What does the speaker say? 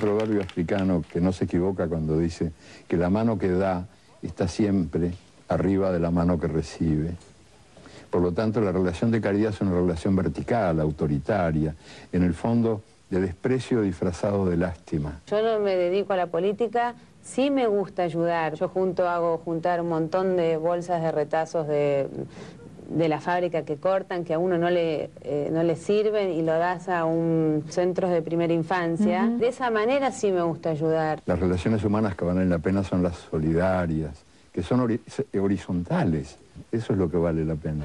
proverbio africano que no se equivoca cuando dice que la mano que da está siempre arriba de la mano que recibe. Por lo tanto, la relación de caridad es una relación vertical, autoritaria, en el fondo de desprecio disfrazado de lástima. Yo no me dedico a la política, sí me gusta ayudar. Yo junto hago juntar un montón de bolsas de retazos de, de la fábrica que cortan, que a uno no le, eh, no le sirven y lo das a un centro de primera infancia. De esa manera sí me gusta ayudar. Las relaciones humanas que valen la pena son las solidarias, que son horizontales. Eso es lo que vale la pena.